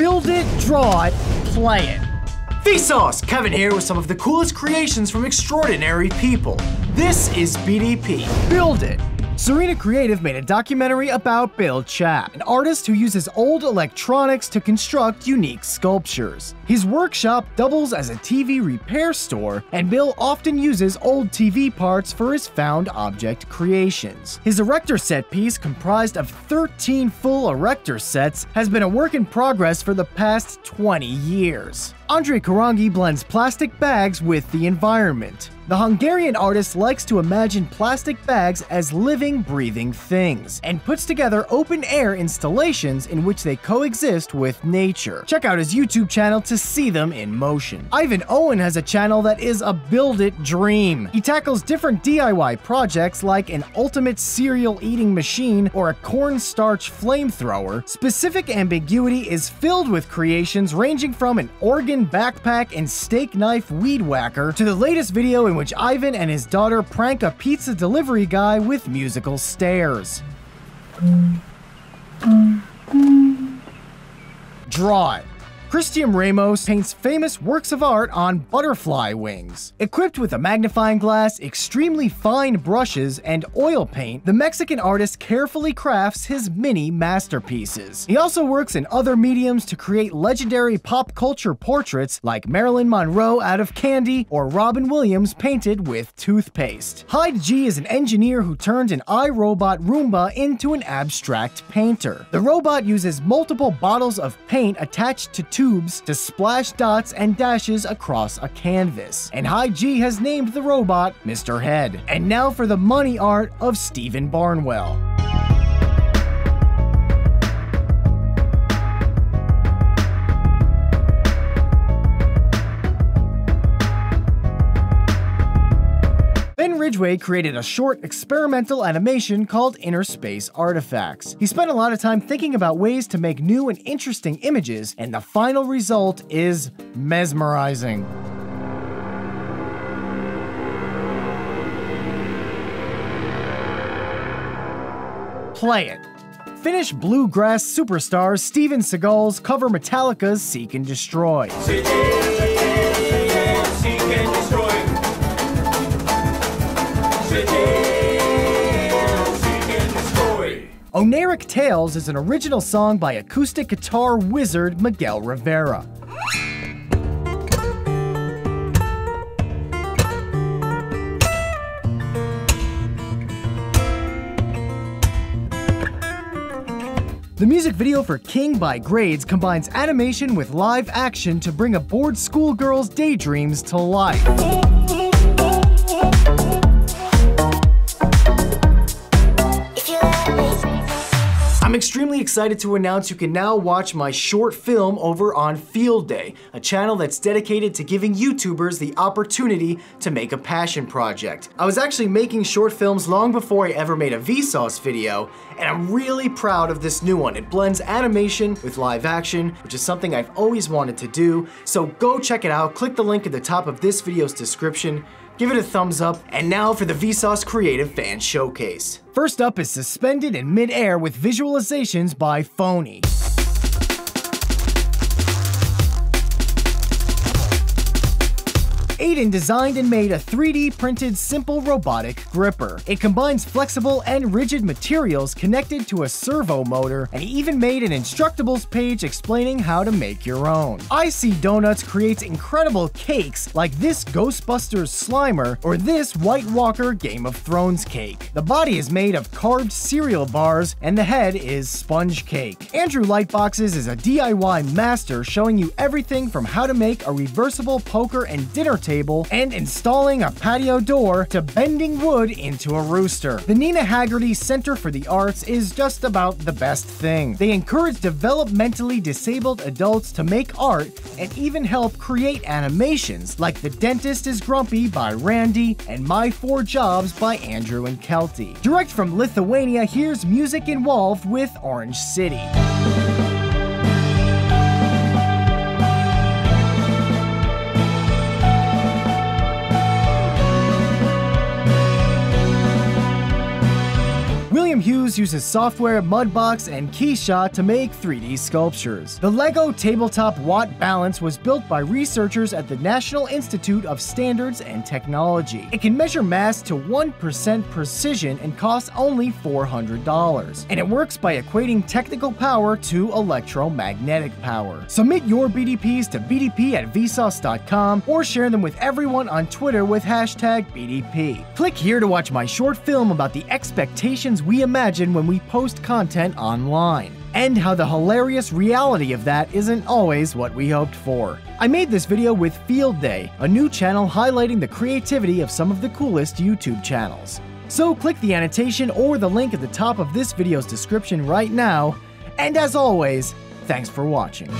Build it, draw it, play it. Vsauce! Kevin here with some of the coolest creations from extraordinary people. This is BDP. Build it. Serena Creative made a documentary about Bill Czappa, an artist who uses old electronics to construct unique sculptures. His workshop doubles as a TV repair store, and Bill often uses old TV parts for his found object creations. His erector set piece, comprised of 13 full erector sets, has been a work in progress for the past 20 years. Andre Koronczi blends plastic bags with the environment. The Hungarian artist likes to imagine plastic bags as living, breathing things, and puts together open air installations in which they coexist with nature. Check out his YouTube channel to see them in motion. Ivan Owen has a channel that is a build it dream. He tackles different DIY projects like an ultimate cereal eating machine or a cornstarch flamethrower. Specific ambiguity is filled with creations ranging from an organ backpack and steak knife weed whacker to the latest video in which Ivan and his daughter prank a pizza delivery guy with musical stairs. Draw it. Cristiam Ramos paints famous works of art on butterfly wings. Equipped with a magnifying glass, extremely fine brushes, and oil paint, the Mexican artist carefully crafts his mini masterpieces. He also works in other mediums to create legendary pop culture portraits like Marilyn Monroe out of candy or Robin Williams painted with toothpaste. Hyde G is an engineer who turned an iRobot Roomba into an abstract painter. The robot uses multiple bottles of paint attached to tubes to splash dots and dashes across a canvas. And Hyde G has named the robot Mr. Head. And now for the money art of Stephen Barnwell. Ben Ridgway created a short experimental animation called Inner Space Artifacts. He spent a lot of time thinking about ways to make new and interesting images, and the final result is mesmerizing. Play it. Finnish bluegrass superstar Steve'n'Seagulls cover Metallica's Seek and Destroy. Oneiric Tales is an original song by acoustic guitar wizard Miguel Rivera. The music video for King by Grades combines animation with live action to bring a bored schoolgirl's daydreams to life. I'm extremely excited to announce you can now watch my short film over on Field Day, a channel that's dedicated to giving YouTubers the opportunity to make a passion project. I was actually making short films long before I ever made a Vsauce video, and I'm really proud of this new one. It blends animation with live action, which is something I've always wanted to do, so go check it out, click the link at the top of this video's description, give it a thumbs up, and now for the Vsauce Creative Fan Showcase. First up is Suspended in Midair with visualizations by Phony. Aidan designed and made a 3D printed simple robotic gripper. It combines flexible and rigid materials connected to a servo motor, and he even made an Instructables page explaining how to make your own. IC Donuts creates incredible cakes like this Ghostbusters Slimer or this White Walker Game of Thrones cake. The body is made of carved cereal bars and the head is sponge cake. Andrew Lightboxes is a DIY master showing you everything from how to make a reversible poker and dinner table table and installing a patio door to bending wood into a rooster. The Nina Haggerty Center for the Arts is just about the best thing. They encourage developmentally disabled adults to make art and even help create animations like The Dentist is Grumpy by Randy and My Four Jobs by Andrew and Kelty. Direct from Lithuania, here's Music Involved with Orange City. Uses software, Mudbox, and Keyshot to make 3D sculptures. The LEGO Tabletop Watt Balance was built by researchers at the National Institute of Standards and Technology. It can measure mass to 1% precision and costs only $400. And it works by equating mechanical power to electromagnetic power. Submit your BDPs to bdp at vsauce.com or share them with everyone on Twitter with hashtag BDP. Click here to watch my short film about the expectations we imagine when we post content online and how the hilarious reality of that isn't always what we hoped for. I made this video with Field Day, a new channel highlighting the creativity of some of the coolest YouTube channels. So click the annotation or the link at the top of this video's description right now, and as always, thanks for watching.